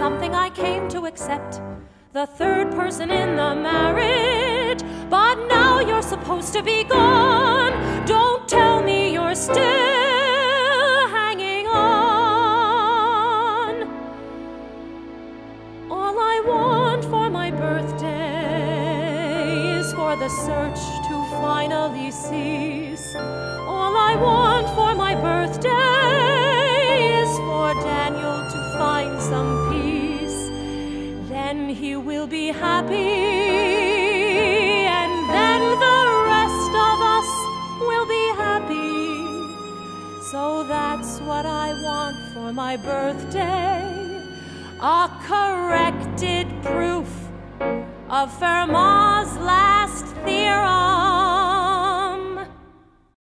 something I came to accept, the third person in the marriage. But now you're supposed to be gone. For the search to finally cease. All I want for my birthday is for Daniel to find some peace. Then he will be happy, and then the rest of us will be happy. So that's what I want for my birthday a corrected proof of Fermat's last